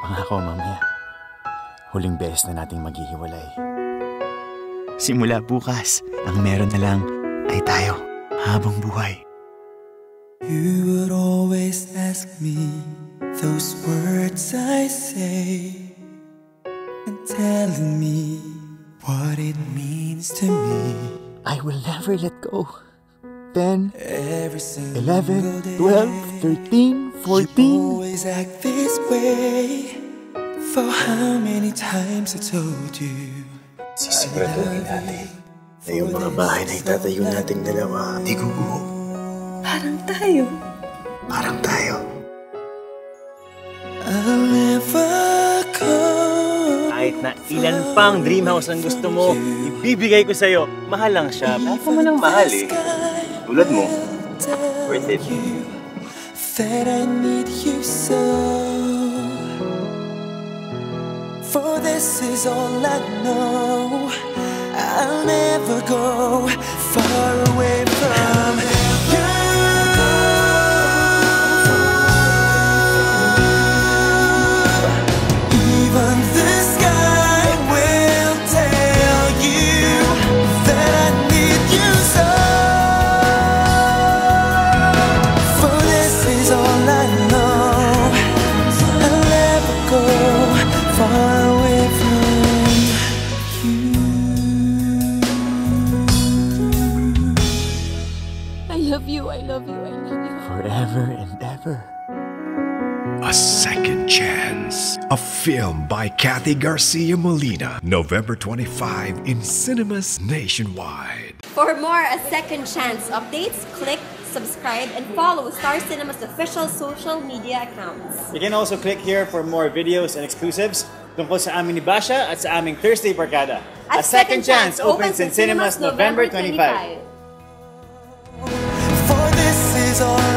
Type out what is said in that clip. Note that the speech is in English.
Pangako mamaya, huling beses na nating maghihiwalay. Simula bukas, ang meron na lang ay tayo habang buhay. You would always ask me those words I say and telling me what it means to me. I will never let go. 10, Every single 11, day, 12, 13, You 14. always act this way. For how many times I told you? Siguraduhin natin na yung mga bahay na itatayo nating dalawa di guguho. Parang tayo. Parang tayo. I'll never go. Kahit na ilan pang dream house ang gusto mo, ibibigay ko sa'yo. Mahal lang siya. Ka mo ng mahal eh. Tulad mo. Worth it. that I need you so. For this is all I know. I'll never go love you. I love you. I love you. Forever and ever. A Second Chance, a film by Cathy Garcia Molina, November 25 in cinemas nationwide. For more A Second Chance updates, click subscribe, and follow Star Cinema's official social media accounts. You can also click here for more videos and exclusives tungkol sa amin ni Basha at sa aming Thursday Barkada. A, A second, second, Chance opens in cinemas November 25. 25. sol.